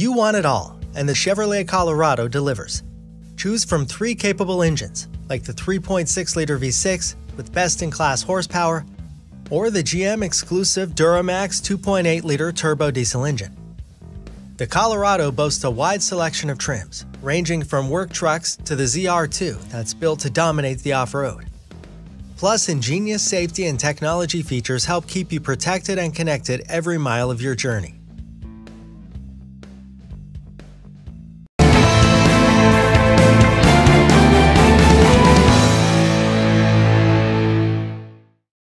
You want it all, and the Chevrolet Colorado delivers. Choose from three capable engines, like the 3.6 liter V6 with best in class horsepower, or the GM exclusive Duramax 2.8 liter turbo diesel engine. The Colorado boasts a wide selection of trims, ranging from work trucks to the ZR2 that's built to dominate the off road. Plus, ingenious safety and technology features help keep you protected and connected every mile of your journey.